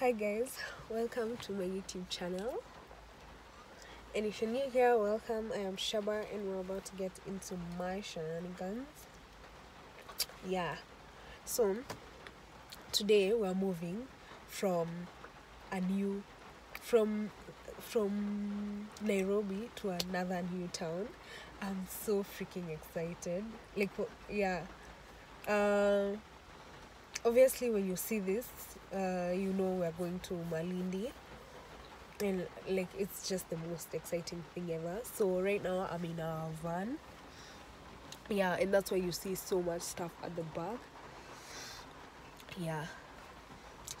Hi guys, welcome to my YouTube channel. And if you're new here, welcome. I am Sheba and we're about to get into my shenanigans. Yeah. So today we're moving from a new from from Nairobi to another new town. I'm so freaking excited. Like yeah. Uh, obviously when you see this uh, you know we're going to malindi. And like it's just the most exciting thing ever. So right now i'm in a van. Yeah and that's why you see so much stuff at the back yeah.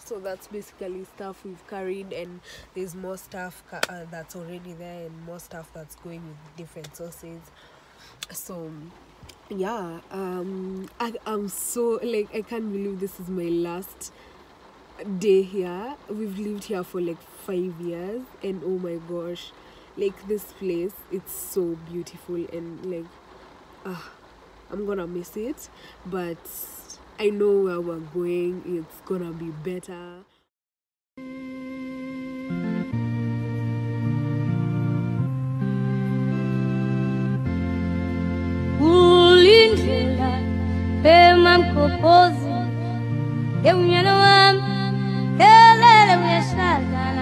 So that's basically stuff we've carried and there's more stuff uh, that's already there and more stuff that's going with different sources. So yeah um I, i'm so like i can't believe this is my last day here. We've lived here for like five years and oh my gosh like this place it's so beautiful and like ah i'm gonna miss it but i know where we're going it's gonna be better. Pema mkopozi yeunyana wami 再来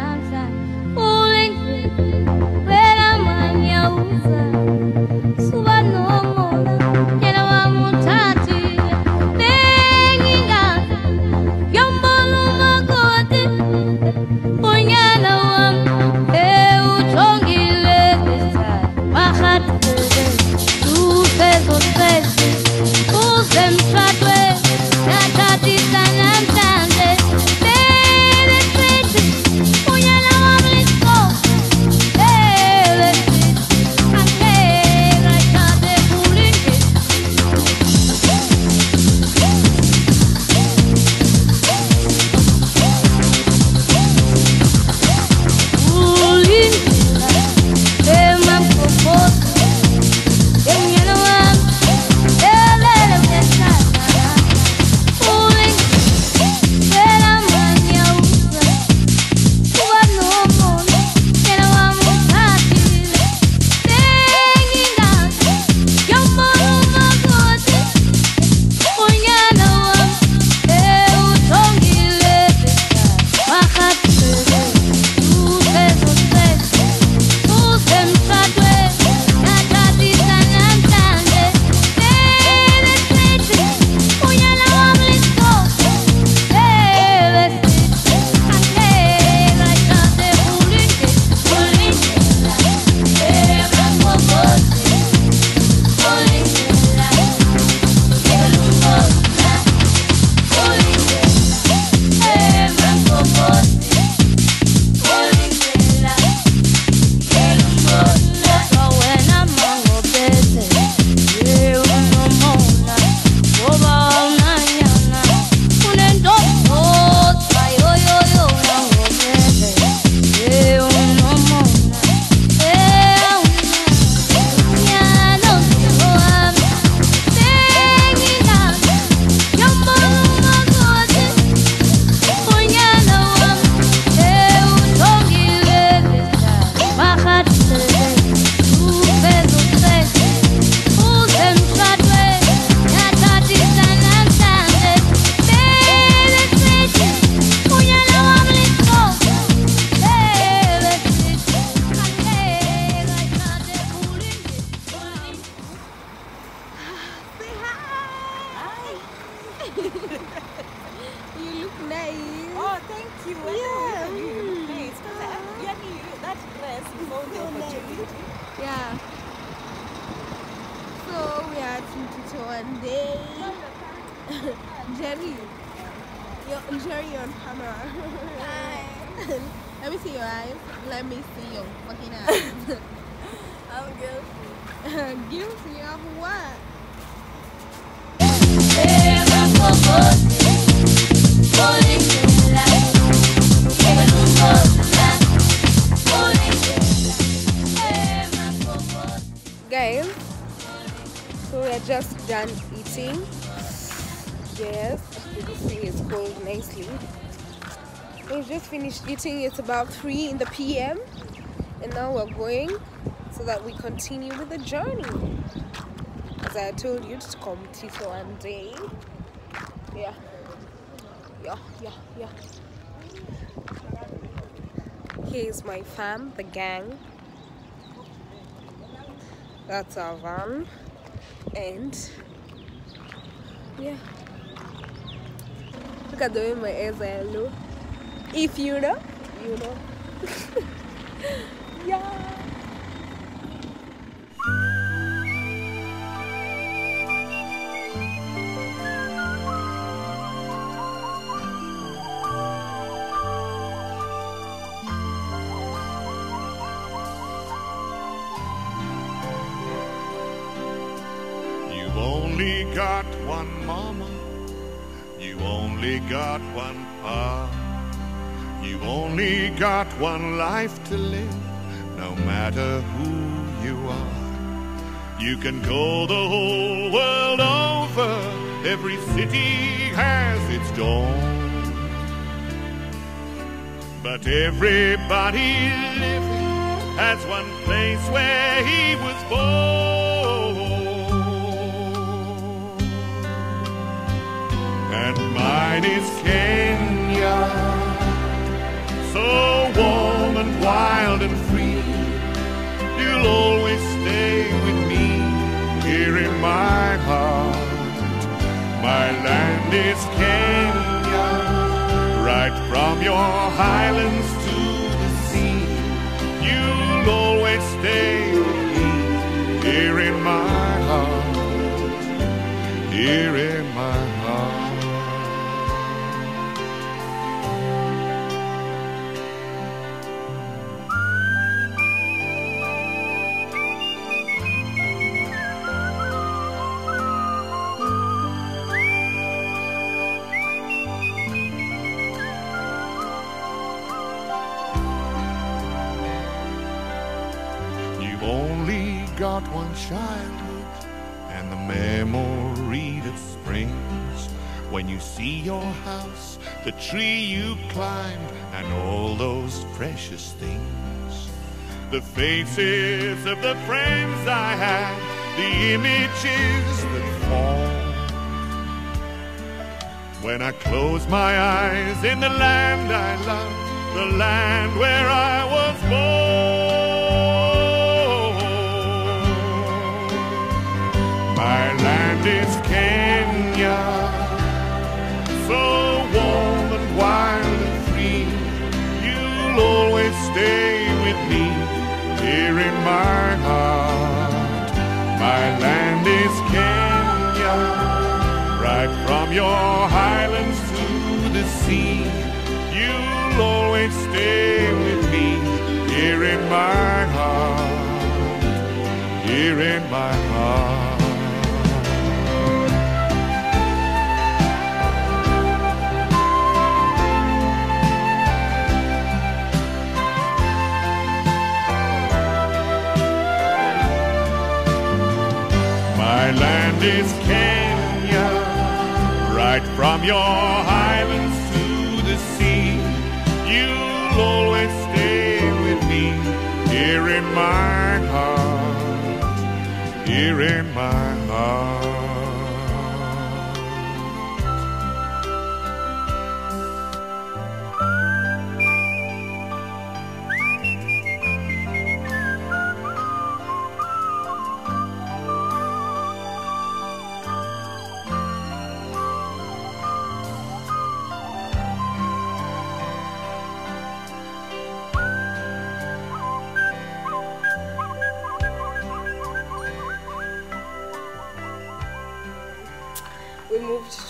you look nice Oh, thank you. I Yeah. know you look nice. 'Cause uh, mm. I- yani, you- that dress, you found the opportunity. Yeah. So we are at Mtito Andei. Jerry. You're Jerry on camera. Let me see your eyes. Let me see your fucking eyes. I'm guilty. Guilty of what? Guys, so we are just done eating. Yes, this thing is cold nicely. We just finished eating. It's about 3 in the PM. And now we're going so that we continue with the journey. As I told you, to come Mtito Andei. Yeah. Yeah, yeah, yeah. Here's my fam, the gang. That's our van. And yeah. Look at the way my eyes are yellow. If you know, you know. yeah. Only got one pa. You've only got one life to live, no matter who you are. You can go the whole world over. Every city has its dawn. But everybody living has one place where he was born. And mine is Kenya, so warm and wild and free. You'll always stay with me here in my heart. My land is Kenya, right from your highlands to the sea. You'll always stay with me here in my heart, here in got one childhood and the memory that springs when you see your house, the tree you climbed, and all those precious things. The faces of the friends I had, the images that form. When I close my eyes in the land I love, the land where I from your highlands to the sea. You'll always stay with me here in my heart, here in my heart. My land is Kenya, right from your highlands to the sea. You'll always stay with me here in my heart, here in my heart.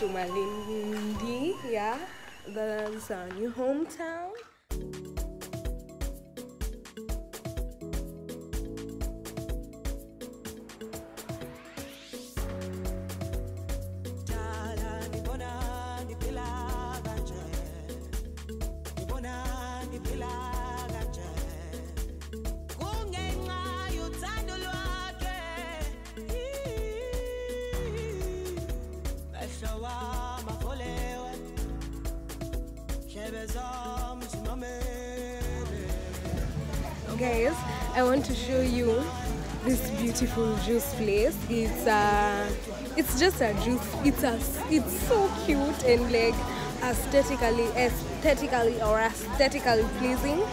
To Malindi, yeah. That's our uh, new hometown. Guys, I want to show you this beautiful juice place. It's uh it's just a juice. It's a it's so cute and like aesthetically aesthetically or aesthetically pleasing.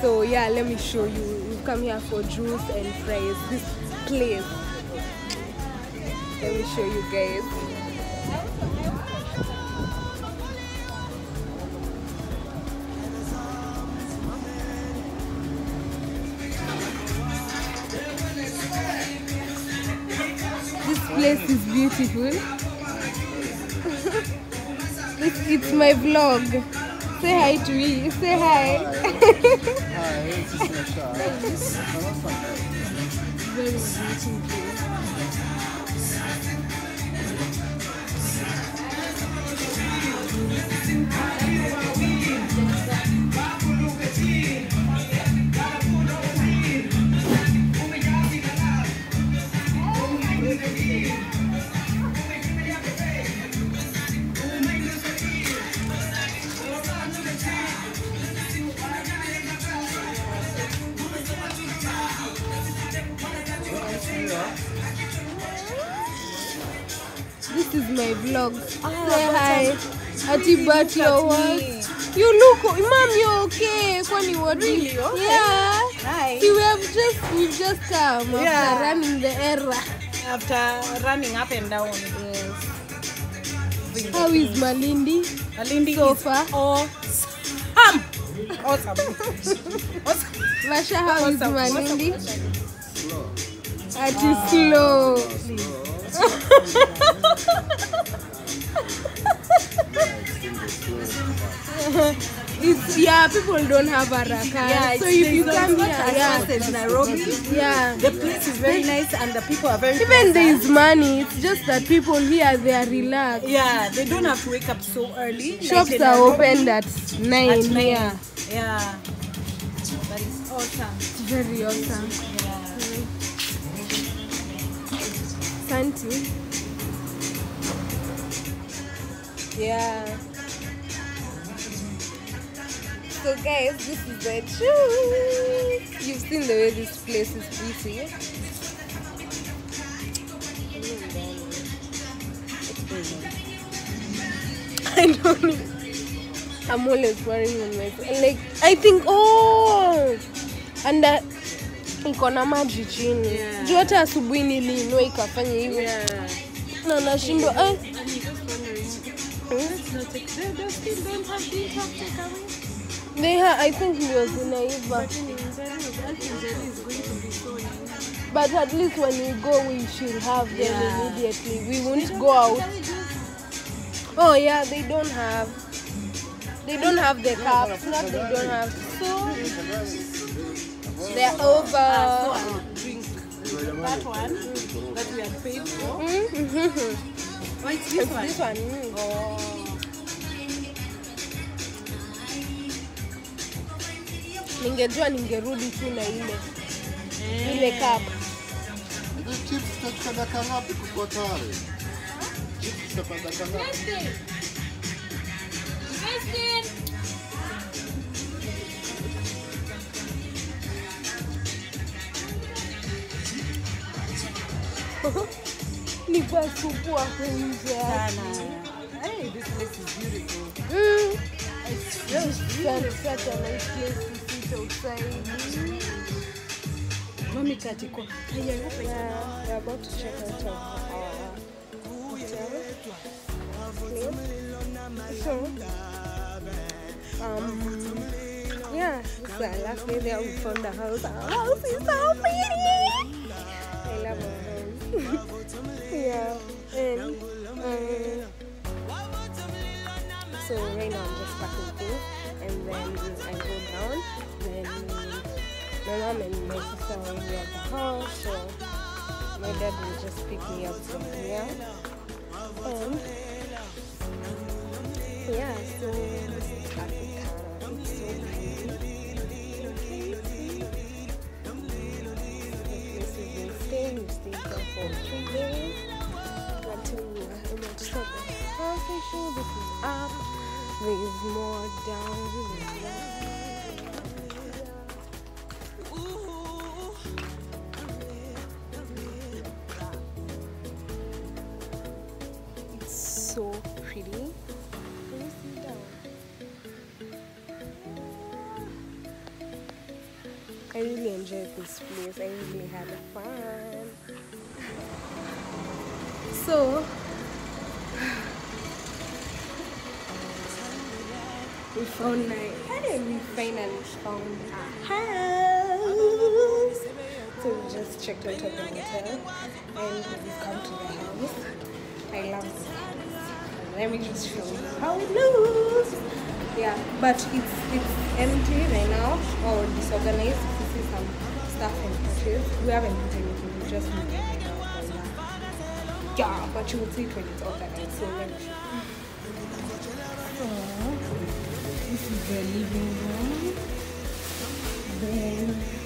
So yeah, let me show you. We've come here for juice and fries. This place. Let me show you guys. Place is beautiful. it's, it's my vlog. Say hi to me. Say hi. Very is my vlog. Oh, Say hi. Ati but your what? You look, mom, you're okay. Kwani what? Really? Okay. Yeah. Hi. See, we have just we've just come Yeah. after running the era. After running up and down. Yes. How is Malindi? Malindi So is far? awesome. Awesome. awesome. Masha, how awesome. is Malindi? Awesome. Ati slow. It's yeah, people don't have a raka. Yeah, so if you it's come here, yeah, as Nairobi. yeah. The place is very nice and the people are very Even there is money, it's just that people here they are relaxed. Yeah, they don't have to wake up so early. like Shops in are opened at nine at nine. here. Yeah. That is awesome. It's very awesome. Yeah. Santi. Yeah. So guys, this is the truth. You've seen the way this place is pretty. I don't know. I'm always worrying on my like I think oh and that iko na maji chini. Yeah. juu hata asubuhi niliinua ikafanya hivyo. Yeah. na nashindwa eh, they, ha, I think ndio zinaiva. But at least when we go we should have them Yeah. immediately. We won't go out. Oh yeah they don't have. They don't have the cups. Not they don't have. So they're over So drink that one that we are paid for. Mhm. Oh, it's this It's one. this one mm. Oh. ningejua ningerudi tu na ile ile cup chips tayari? Chips Hey, this place is beautiful. Mm. It's such a nice place to sit outside. Mami katiko. Yeah, we're about to check out of our hotel. So, um, yeah, this is our last day there. We found the house. Our house is I'm just packing things, and then I go down. Then my mom and my sister are already at the house, so my dad will just pick me up from here. And yeah, so. It's so to. This is up. There's more down It's so pretty. Can you see down? I really enjoyed this place. I really had fun. So we found my hey, we finally found a house. So we just checked out of the hotel and we've come to the house. I love this house. Let me just show you how it looks. Yeah, but it's it's empty right now or disorganized. You see some stuff in purchase, we haven't put anything. We just moved it yeah, but you will see it when it's organized. So let me show you. This is the living room. Then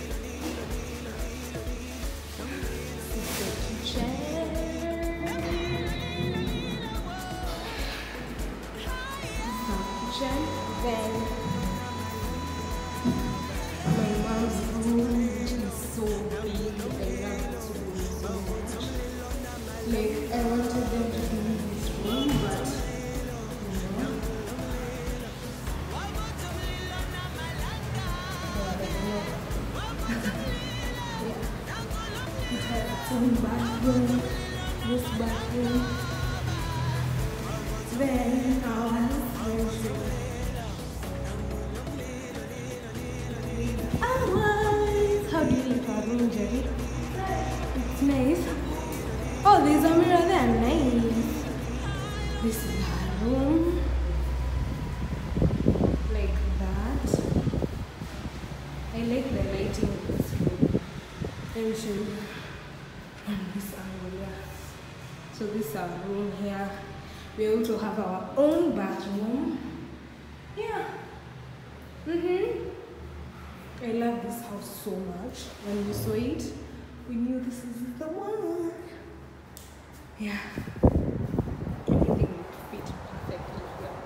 From this. Yeah. So this is our room here. We also have our own bathroom. Yeah. Mm-hmm. I love this house so much. When we saw it, we knew this is the one. Yeah. Everything would fit perfectly here.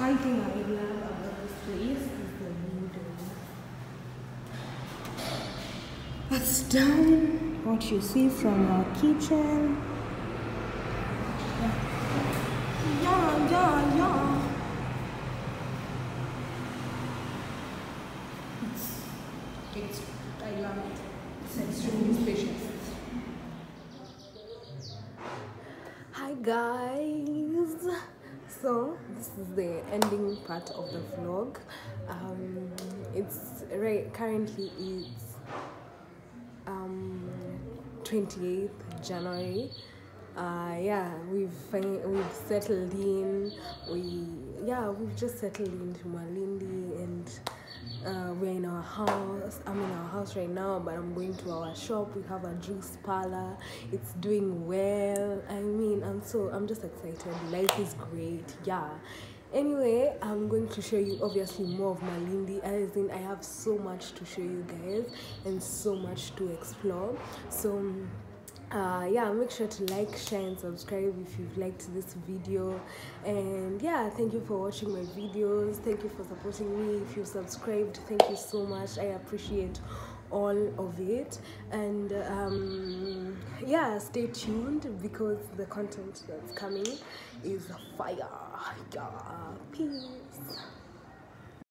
One thing I love about this place is the window. That's done. What you see from our kitchen. Yeah, yeah, yeah. It's, it's, I love it. It's extremely spacious. Hi guys. So this is the ending part of the vlog. Um, it's right currently it's um 28th January. Uh, yeah, we've we've settled in. We yeah, we've just settled into Malindi and uh, we're in our house. I'm in our house right now, but I'm going to our shop. We have a juice parlor. It's doing well. I mean, I'm so I'm just excited. Life is great. Yeah. Anyway, I'm going to show you obviously more of Malindi. As in, I have so much to show you guys and so much to explore. So uh, yeah make sure to like share and subscribe if you've liked this video. And yeah thank you for watching my videos. Thank you for supporting me. If you subscribed thank you so much. I appreciate all of it. And um, yeah stay tuned because the content that's coming is fire yeah peace